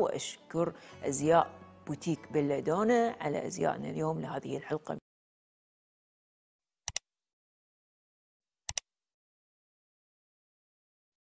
وأشكر أزياء بوتيك بلادونا على أزيائنا اليوم لهذه الحلقة.